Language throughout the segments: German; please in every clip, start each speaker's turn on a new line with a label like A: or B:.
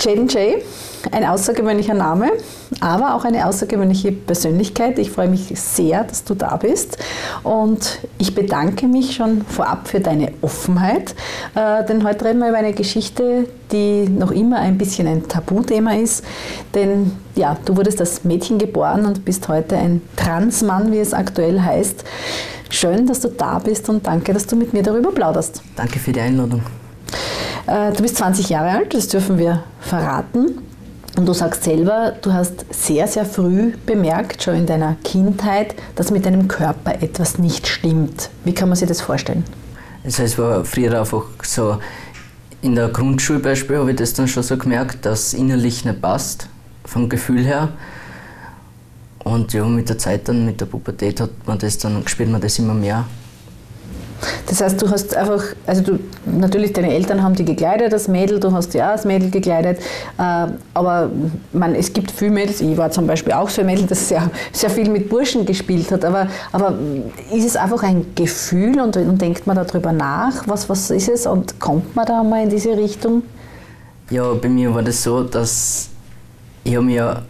A: Jaden Jay, ein außergewöhnlicher Name, aber auch eine außergewöhnliche Persönlichkeit. Ich freue mich sehr, dass du da bist und ich bedanke mich schon vorab für deine Offenheit, äh, denn heute reden wir über eine Geschichte, die noch immer ein bisschen ein Tabuthema ist, denn ja, du wurdest als Mädchen geboren und bist heute ein Transmann, wie es aktuell heißt. Schön, dass du da bist und danke, dass du mit mir darüber plauderst.
B: Danke für die Einladung.
A: Äh, du bist 20 Jahre alt, das dürfen wir verraten. Und du sagst selber, du hast sehr, sehr früh bemerkt, schon in deiner Kindheit, dass mit deinem Körper etwas nicht stimmt. Wie kann man sich das vorstellen?
B: Also es war früher einfach so, in der Grundschule Beispiel habe ich das dann schon so gemerkt, dass innerlich nicht passt, vom Gefühl her. Und ja, mit der Zeit dann, mit der Pubertät hat man das dann, spürt man das immer mehr.
A: Das heißt, du hast einfach, also du, natürlich deine Eltern haben dich gekleidet als Mädel, du hast auch als Mädel gekleidet, äh, aber man, es gibt viele Mädels, ich war zum Beispiel auch so ein Mädel, das sehr, sehr viel mit Burschen gespielt hat, aber, aber ist es einfach ein Gefühl und, und denkt man darüber nach, was, was ist es und kommt man da mal in diese Richtung?
B: Ja, bei mir war das so, dass ich habe mich ja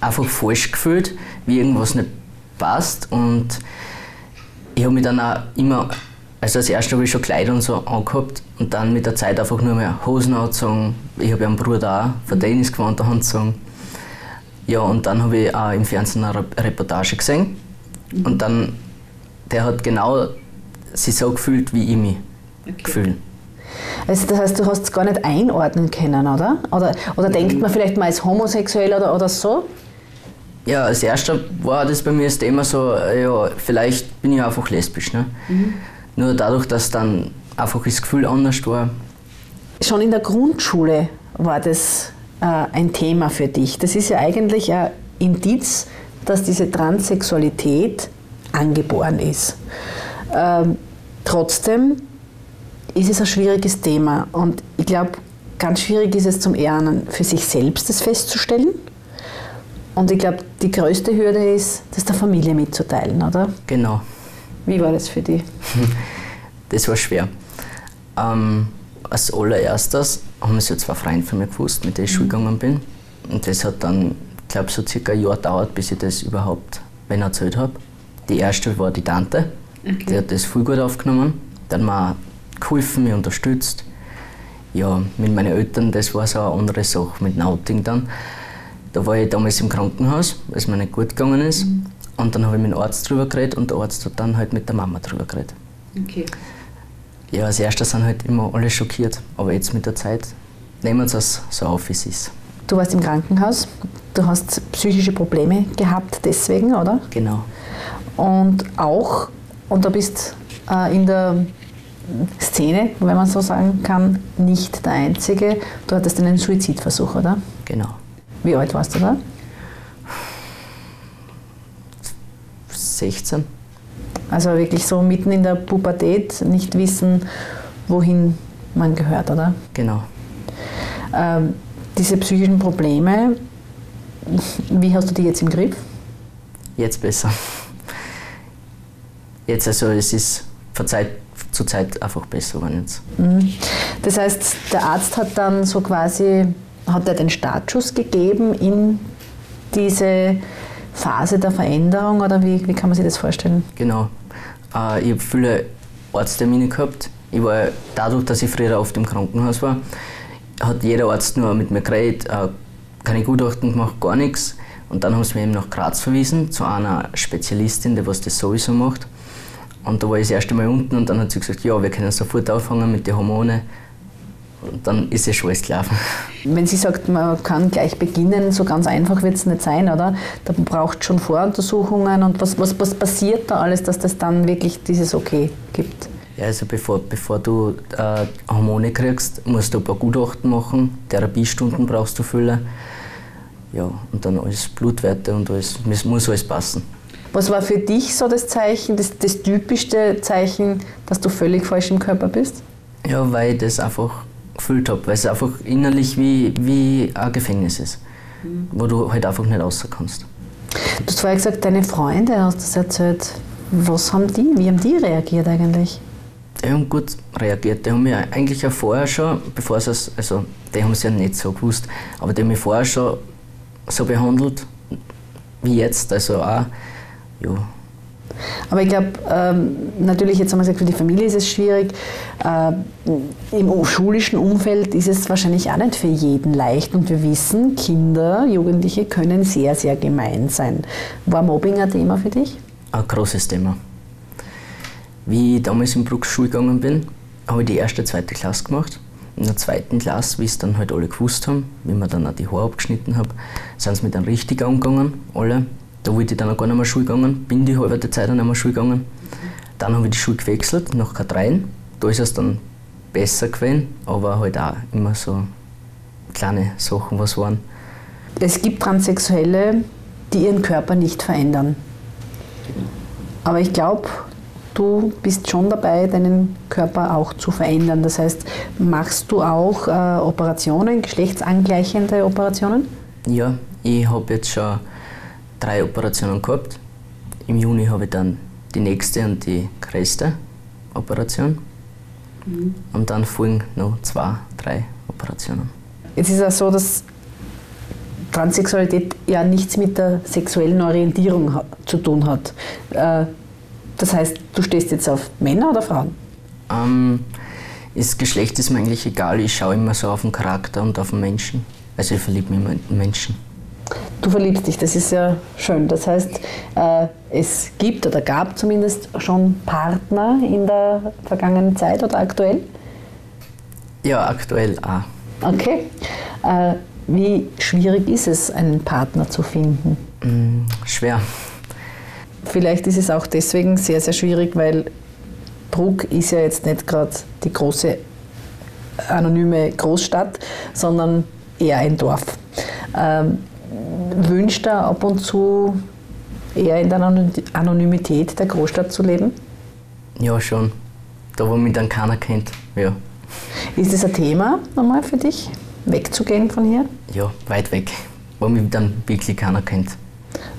B: einfach falsch gefühlt, wie irgendwas nicht passt und ich habe mich dann auch immer, also als erstes habe ich schon Kleider und so angehabt und dann mit der Zeit einfach nur mehr Hosen angezogen. Ich habe ja einen Bruder auch, von Tennis gewandt angezogen. Ja, und dann habe ich auch im Fernsehen eine Reportage gesehen mhm. und dann, der hat genau sich so gefühlt, wie ich mich okay. gefühlt.
A: Also das heißt, du hast es gar nicht einordnen können, oder? Oder, oder denkt man vielleicht mal als homosexuell oder, oder so?
B: Ja, als erster war das bei mir das Thema so, ja, vielleicht bin ich einfach lesbisch. Ne? Mhm. Nur dadurch, dass dann einfach das Gefühl anders war.
A: Schon in der Grundschule war das äh, ein Thema für dich. Das ist ja eigentlich ein Indiz, dass diese Transsexualität angeboren ist. Ähm, trotzdem ist es ein schwieriges Thema und ich glaube, ganz schwierig ist es zum Ernen, für sich selbst das festzustellen und ich glaube, die größte Hürde ist, das der Familie mitzuteilen, oder?
B: Genau.
A: Wie war das für dich?
B: Das war schwer. Ähm, als allererstes haben es ja zwei Freunde von mir gewusst, mit denen ich mhm. Gegangen bin. Und das hat dann, ich glaube, so circa ein Jahr gedauert, bis ich das überhaupt wenn erzählt habe. Die erste war die Tante, okay. die hat das voll gut aufgenommen. Dann mal geholfen, mich unterstützt. Ja, mit meinen Eltern, das war so eine andere Sache, mit dem Outing dann. Da war ich damals im Krankenhaus, weil es mir nicht gut gegangen ist. Mhm. Und dann habe ich mit dem Arzt drüber geredet und der Arzt hat dann halt mit der Mama drüber geredet. Okay. Ja, als erstes sind halt immer alle schockiert, aber jetzt mit der Zeit nehmen wir es so auf, wie es ist.
A: Du warst im Krankenhaus, du hast psychische Probleme gehabt deswegen, oder?
B: Genau.
A: Und auch, und du bist äh, in der Szene, wenn man so sagen kann, nicht der Einzige. Du hattest einen Suizidversuch, oder?
B: Genau.
A: Wie alt warst du da?
B: 16.
A: Also wirklich so mitten in der Pubertät, nicht wissen, wohin man gehört, oder?
B: Genau.
A: Ähm, diese psychischen Probleme, wie hast du die jetzt im Griff?
B: Jetzt besser. Jetzt also, es ist von Zeit zu Zeit einfach besser geworden jetzt.
A: Mhm. Das heißt, der Arzt hat dann so quasi hat er den Startschuss gegeben in diese Phase der Veränderung oder wie, wie kann man sich das vorstellen?
B: Genau. Äh, ich habe viele Arzttermine gehabt. Ich war, dadurch, dass ich früher oft im Krankenhaus war, hat jeder Arzt nur mit mir geredet, äh, keine Gutachten gemacht, gar nichts. Und dann haben sie mich eben nach Graz verwiesen, zu einer Spezialistin, die was das sowieso macht. Und da war ich das erste Mal unten und dann hat sie gesagt, ja, wir können sofort anfangen mit den Hormonen. Und dann ist es schon alles gelaufen.
A: Wenn sie sagt, man kann gleich beginnen, so ganz einfach wird es nicht sein, oder? Da braucht schon Voruntersuchungen und was, was, was passiert da alles, dass das dann wirklich dieses Okay gibt?
B: Ja, also bevor, bevor du äh, Hormone kriegst, musst du ein paar Gutachten machen, Therapiestunden brauchst du füllen. Ja, und dann alles Blutwerte und alles, muss alles passen.
A: Was war für dich so das Zeichen, das, das typischste Zeichen, dass du völlig falsch im Körper bist?
B: Ja, weil das einfach gefühlt habe, weil es einfach innerlich wie, wie ein Gefängnis ist, mhm. wo du halt einfach nicht raus kannst.
A: Du hast vorher gesagt, deine Freunde hast das erzählt. Was haben die, wie haben die reagiert eigentlich?
B: Die haben gut reagiert. Die haben mich eigentlich ja vorher schon, bevor es, also die haben es ja nicht so gewusst, aber die haben mich vorher schon so behandelt wie jetzt. Also auch, ja.
A: Aber ich glaube, ähm, natürlich, jetzt haben wir gesagt, für die Familie ist es schwierig. Äh, Im schulischen Umfeld ist es wahrscheinlich auch nicht für jeden leicht. Und wir wissen, Kinder, Jugendliche können sehr, sehr gemein sein. War Mobbing ein Thema für dich?
B: Ein großes Thema. Wie ich damals in Brucks Schule gegangen bin, habe ich die erste, zweite Klasse gemacht. In der zweiten Klasse, wie es dann halt alle gewusst haben, wie man dann auch die Haare abgeschnitten habe, sind sie mit einem richtig umgegangen, alle. Da wollte ich dann auch gar nicht mehr Schule gegangen, bin die halbe Zeit dann nicht mehr Schule gegangen. Dann habe ich die Schule gewechselt nach K3. Da ist es dann besser gewesen, aber halt auch immer so kleine Sachen, was waren.
A: Es gibt Transsexuelle, die ihren Körper nicht verändern. Aber ich glaube, du bist schon dabei, deinen Körper auch zu verändern. Das heißt, machst du auch äh, Operationen, geschlechtsangleichende Operationen?
B: Ja, ich habe jetzt schon drei Operationen gehabt. Im Juni habe ich dann die nächste und die größte Operation. Mhm. Und dann folgen noch zwei, drei Operationen.
A: Jetzt ist es so, dass Transsexualität ja nichts mit der sexuellen Orientierung zu tun hat. Äh, das heißt, du stehst jetzt auf Männer oder Frauen?
B: Ähm, das Geschlecht ist mir eigentlich egal. Ich schaue immer so auf den Charakter und auf den Menschen. Also ich verliebe mich immer in den Menschen.
A: Du verliebst dich, das ist ja schön. Das heißt, äh, es gibt oder gab zumindest schon Partner in der vergangenen Zeit oder aktuell?
B: Ja, aktuell auch.
A: Okay. Äh, wie schwierig ist es, einen Partner zu finden?
B: Mm, schwer.
A: Vielleicht ist es auch deswegen sehr, sehr schwierig, weil Bruck ist ja jetzt nicht gerade die große anonyme Großstadt, sondern eher ein Dorf. Ähm, wünscht er ab und zu eher in der Anonymität der Großstadt zu leben?
B: Ja, schon. Da, wo mich dann keiner kennt, ja.
A: Ist das ein Thema nochmal für dich, wegzugehen von hier?
B: Ja, weit weg, wo mich dann wirklich keiner kennt.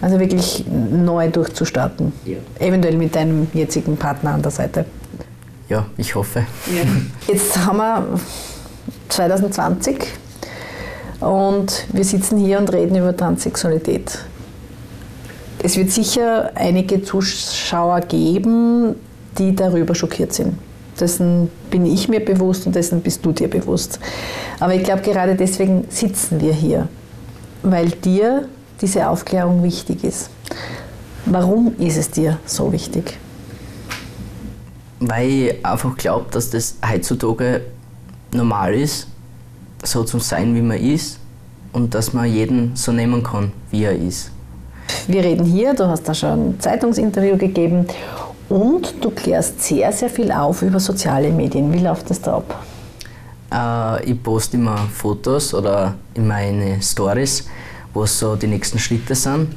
A: Also wirklich neu durchzustarten. Ja. Eventuell mit deinem jetzigen Partner an der Seite.
B: Ja, ich hoffe. Ja.
A: Jetzt haben wir 2020 und wir sitzen hier und reden über Transsexualität. Es wird sicher einige Zuschauer geben, die darüber schockiert sind. Dessen bin ich mir bewusst und dessen bist du dir bewusst. Aber ich glaube, gerade deswegen sitzen wir hier, weil dir diese Aufklärung wichtig ist. Warum ist es dir so wichtig?
B: Weil ich einfach glaube, dass das heutzutage normal ist, so zu sein, wie man ist und dass man jeden so nehmen kann, wie er ist.
A: Wir reden hier, du hast da schon ein Zeitungsinterview gegeben und du klärst sehr, sehr viel auf über soziale Medien. Wie läuft das da ab?
B: Äh, ich poste immer Fotos oder in meine Stories was so die nächsten Schritte sind.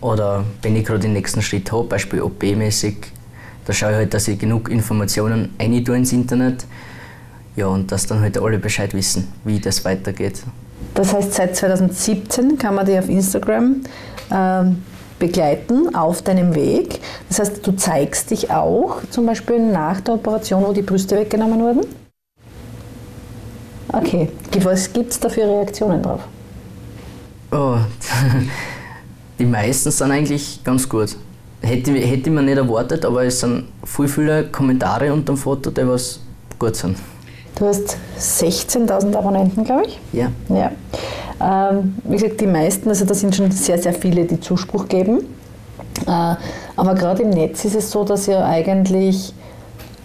B: Oder wenn ich gerade den nächsten Schritt habe, Beispiel OP-mäßig, da schaue ich halt, dass ich genug Informationen tue ins Internet. Ja, und dass dann halt alle Bescheid wissen, wie das weitergeht.
A: Das heißt, seit 2017 kann man dich auf Instagram ähm, begleiten auf deinem Weg. Das heißt, du zeigst dich auch zum Beispiel nach der Operation, wo die Brüste weggenommen wurden? Okay, was gibt es da für Reaktionen drauf?
B: Oh, die meisten sind eigentlich ganz gut. Hätte, hätte man nicht erwartet, aber es sind viel, viele Kommentare unter dem Foto, die was gut sind.
A: Du hast 16.000 Abonnenten, glaube ich.
B: Ja.
A: ja. Ähm, wie gesagt, die meisten, also da sind schon sehr, sehr viele, die Zuspruch geben. Äh, aber gerade im Netz ist es so, dass ja eigentlich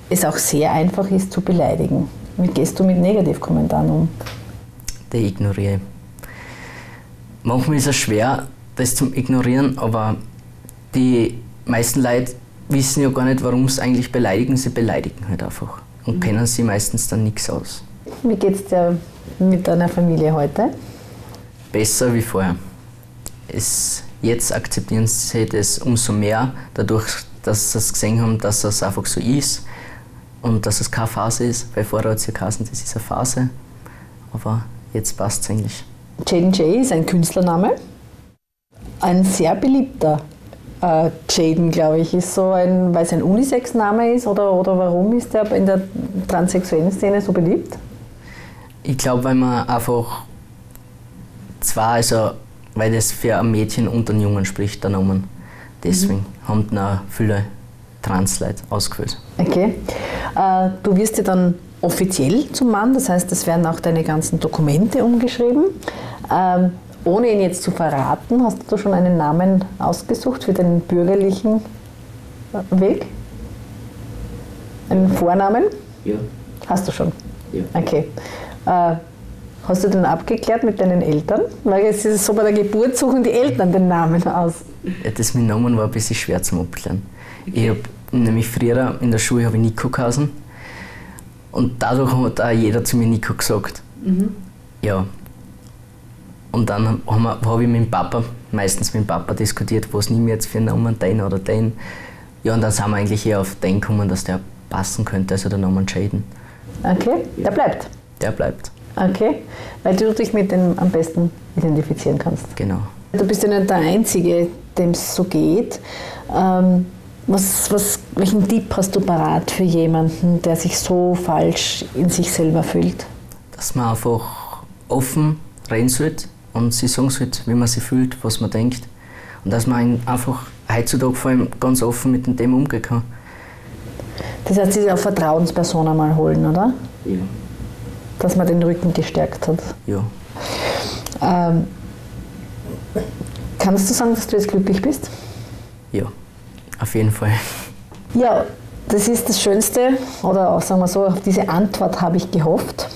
A: es auch sehr einfach ist zu beleidigen. Wie gehst du mit Negativkommentaren um?
B: Die ignoriere ich manchmal ist es schwer, das zu ignorieren, aber die meisten Leute wissen ja gar nicht, warum sie eigentlich beleidigen. Sie beleidigen halt einfach und kennen sie meistens dann nichts aus.
A: Wie geht es dir mit deiner Familie heute?
B: Besser wie vorher. Es, jetzt akzeptieren sie das umso mehr, dadurch, dass sie es gesehen haben, dass es einfach so ist und dass es keine Phase ist. Weil vorher hat es ja geheißen, das ist eine Phase. Aber jetzt passt es eigentlich.
A: Jaden Jay ist ein Künstlername, ein sehr beliebter äh, Jaden, glaube ich, ist so ein, weil es ein Unisex-Name ist oder, oder warum ist der in der transsexuellen Szene so beliebt?
B: Ich glaube, weil man einfach zwar, also weil das für ein Mädchen und einen Jungen spricht, der Name. Deswegen mhm. haben dann viele Transleute ausgewählt.
A: Okay. Äh, du wirst ja dann offiziell zum Mann, das heißt, es werden auch deine ganzen Dokumente umgeschrieben. Ähm, ohne ihn jetzt zu verraten, hast du schon einen Namen ausgesucht für den bürgerlichen Weg? Einen Vornamen?
B: Ja.
A: Hast du schon?
B: Ja.
A: Okay. Äh, hast du den abgeklärt mit deinen Eltern? Weil es ist so, bei der Geburt suchen die Eltern den Namen aus.
B: Das mit Namen war ein bisschen schwer zum Abklären. Ich habe nämlich früher in der Schule habe ich Nico geheißen. Und dadurch hat auch jeder zu mir Nico gesagt. Mhm. Ja, und dann habe hab ich mit dem Papa, meistens mit dem Papa diskutiert, was nehme ich jetzt für einen Namen, den oder den. Ja, und dann sind wir eigentlich eher auf den gekommen, dass der passen könnte, also der Namen Jaden.
A: Okay, der bleibt.
B: Der bleibt.
A: Okay, weil du dich mit dem am besten identifizieren kannst.
B: Genau.
A: Du bist ja nicht der Einzige, dem es so geht. Ähm, was, was, welchen Tipp hast du parat für jemanden, der sich so falsch in sich selber fühlt?
B: Dass man einfach offen reden sollte und sie sagen halt, wie man sich fühlt, was man denkt. Und dass man einfach heutzutage vor allem ganz offen mit dem Thema umgehen kann.
A: Das heißt, sie auch Vertrauenspersonen mal holen, oder?
B: Ja.
A: Dass man den Rücken gestärkt hat.
B: Ja.
A: Ähm, kannst du sagen, dass du jetzt glücklich bist?
B: Ja, auf jeden Fall.
A: Ja, das ist das Schönste, oder auch sagen wir so, auf diese Antwort habe ich gehofft,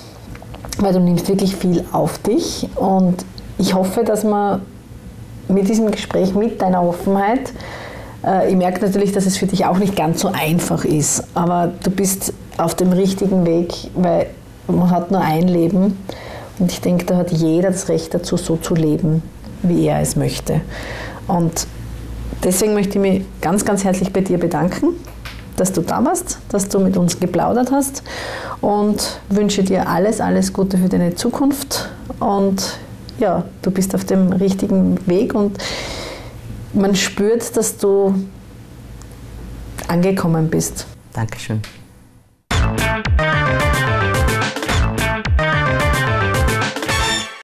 A: weil du nimmst wirklich viel auf dich und ich hoffe, dass man mit diesem Gespräch, mit deiner Offenheit, äh, ich merke natürlich, dass es für dich auch nicht ganz so einfach ist, aber du bist auf dem richtigen Weg, weil man hat nur ein Leben und ich denke, da hat jeder das Recht dazu, so zu leben, wie er es möchte. Und deswegen möchte ich mich ganz, ganz herzlich bei dir bedanken, dass du da warst, dass du mit uns geplaudert hast und wünsche dir alles, alles Gute für deine Zukunft und ja, du bist auf dem richtigen Weg und man spürt, dass du angekommen bist.
B: Dankeschön.